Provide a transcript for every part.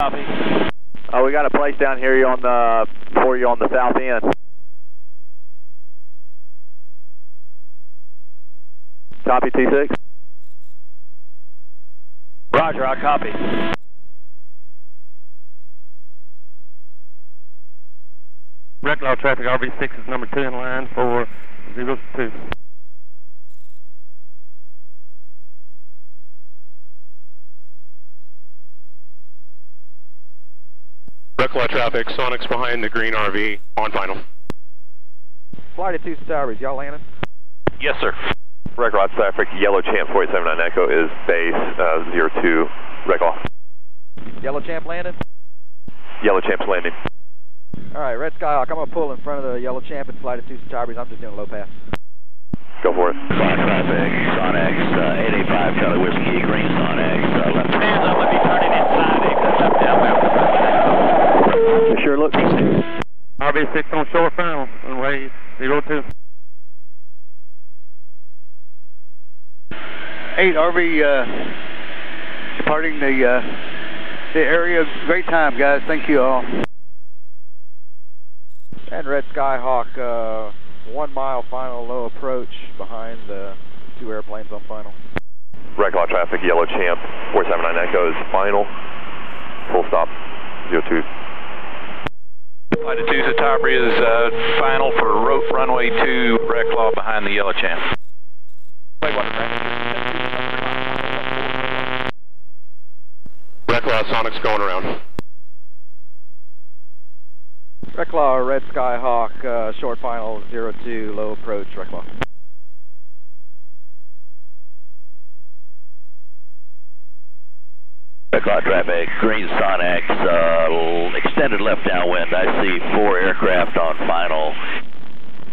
Copy. Oh, we got a place down here you on the, for you on the south end. Copy T6. Roger, I copy. Reklaw traffic, RV6 is number 2 in line for 02. Reklaw traffic, Sonic's behind the green RV, on final. Flight at 2 Towers, y'all landing? Yes, sir. Reklaw traffic, Yellow Champ 479 Echo is base uh, 02, Reklaw. Yellow Champ landing? Yellow Champ's landing. Alright, Red Skyhawk, I'm going to pull in front of the Yellow Champ and flight at 2 Towers. I'm just doing a low pass. Go for it. Clock traffic, Sonex, uh, 885 Charlie Whiskey, green Sonex, uh, left. Hands up, let me turn it inside, exit up downwind. It sure looks. RV6 on shore final, runway 02. 8 RV uh, departing the uh, the area. Great time, guys. Thank you all. And Red Skyhawk, uh, one mile final low approach behind the two airplanes on final. Reklaw traffic, Yellow Champ 479 Echoes, final. Full stop, 02. Flight at 2 Satabri is uh, final for rope runway 2, Reklaw behind the Yellow Champ. Reklaw, Sonic's going around. Reklaw, Red Skyhawk, uh, short final 02, low approach, Reklaw. Wreck traffic, green Sonex, uh, extended left downwind. I see four aircraft on final.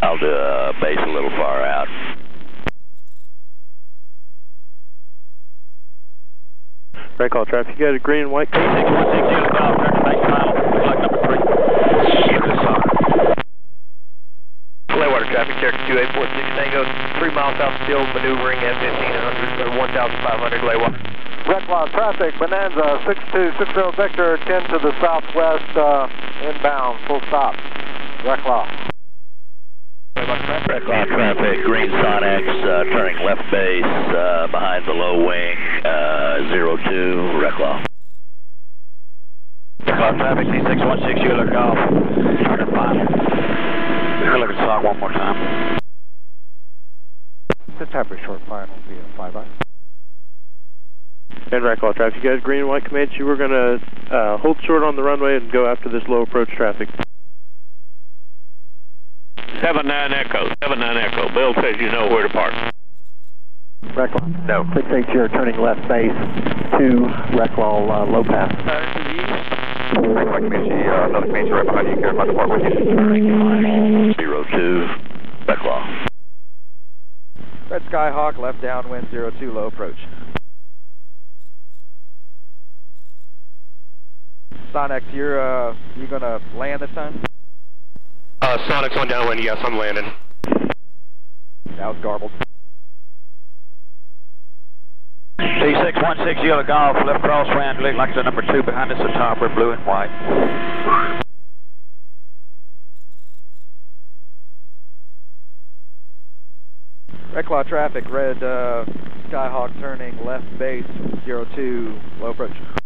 I'll do uh, base a little far out. Reklaw traffic, you got a green and white Six one six zero golf, turn to make final, flight number three. Clearwater traffic, Cherokee 2846 Tango, 3 miles south still maneuvering at 1500 or 1500 Clearwater. Reklaw traffic, Bonanza 6260 Victor, 10 to the southwest, uh, inbound, full stop. Reklaw. Wreck Law traffic, green Sonex, uh, turning left base, uh, behind the low wing, uh, 02, Reklaw. Wreck Law traffic, C616, you look off, turning final. We're looking SOC one more time. The Tapper short final via 5 I. And Reklaw traffic, you got green and white Comanche. We're going to uh, hold short on the runway and go after this low approach traffic. 7-9 Echo, 7-9 Echo. Bill says you know where to park. Reklaw. No. 680 turning left base to Reklaw uh, low pass. Reklaw Comanche, uh, another Comanche right behind you. Care if I depart with you. 02, Reklaw. Red Skyhawk, left downwind 02, low approach. Sonex, you're, uh, you gonna land this time? Uh, Sonic's on downwind, yes, I'm landing. That was garbled. C616 Yellow Golf, left crosswind, look like the number two behind us, the top, we're blue and white. Reklaw traffic, red uh, Skyhawk turning left base 02, low approach.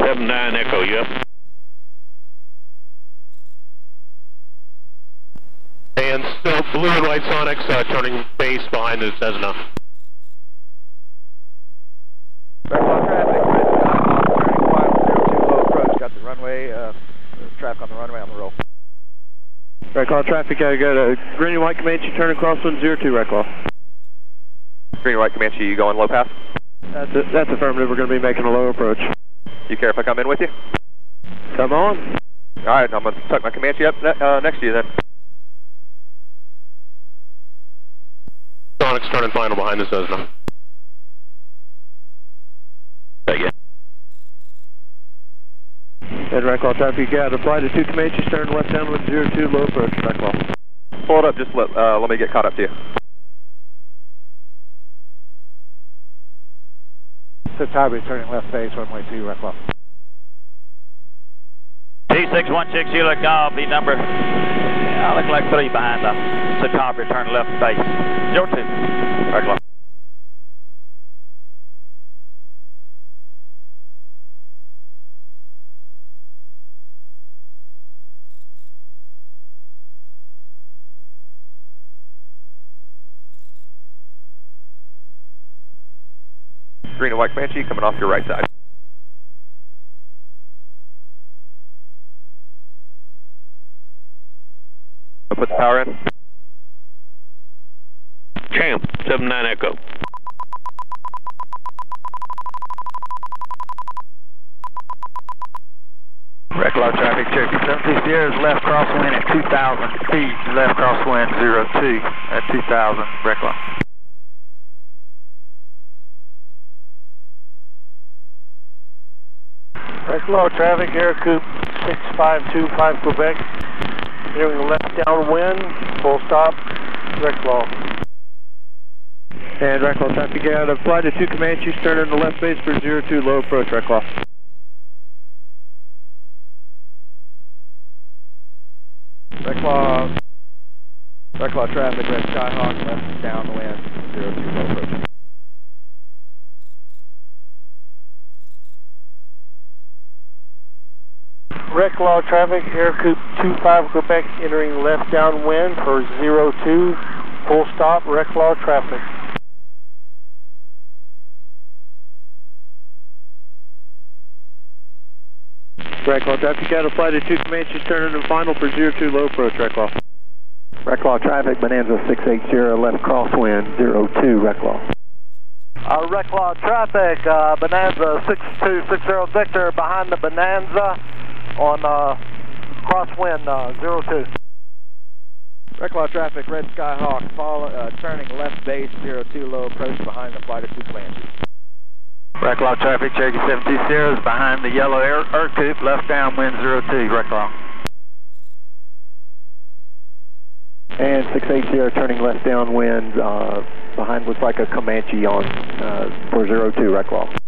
Seven nine Echo, yep. And still blue and white Sonic's uh, turning base behind the Cessna. Reklaw traffic, red Skyhawk turning final 02, low approach. Got the runway, uh, traffic on the runway on the roll. Reklaw traffic, I got a green and white Comanche turning crosswind 02 Reklaw. Green and white Comanche, you going low pass? That's, a, that's affirmative. We're going to be making a low approach. You care if I come in with you? Come on. All right, I'm going to tuck my Comanche up ne uh, next to you then. Sonic's turning final behind the Cessna. Take it. And Reklaw traffic, you got a flight of 2 Comanche, stern left downwind 02, low approach, Reklaw. Hold up, just let, uh, let me get caught up to you. Hybrid turning left base, runway 2, Reklaw. T616 Zulu Golf, the number, I look like three behind the Sakab, return left base. 02. Reklaw. Green and white Comanche coming off your right side. I'll put the power in. Champ, 79 Echo. Reklaw traffic, Cherokee 76 Sierra's left crosswind at 2,000 feet, left crosswind 02 at 2,000, Reklaw traffic, Air Coupe 6525 Quebec. Hearing left downwind, full stop, Reklaw. And Reklaw traffic, you got a flight of 2 Comanche, stern in the left base for 02, low approach, Reklaw. Reklaw, Reklaw traffic, Red Skyhawk, left downwind 02, low approach. Reklaw traffic, Air Coupe 25 Quebec entering left downwind for 02, full stop, Reklaw traffic. Reklaw traffic, you got a flight of 2 Comanche, stern in the final for 02, low approach, Reklaw. Reklaw traffic, Bonanza 680, left crosswind 02, Reklaw. Uh, Reklaw traffic, uh, Bonanza 6260 Victor behind the Bonanza on uh, crosswind uh, 02. Reklaw traffic, Red Skyhawk, follow, uh, turning left base 02, low approach behind the flight of 2 Comanches. Reklaw traffic, Cherokee 72 is behind the yellow air, Ercoupe, left downwind 02, Reklaw. And 680 turning left downwind, uh, behind looks like a Comanche on, uh, for 02, Reklaw.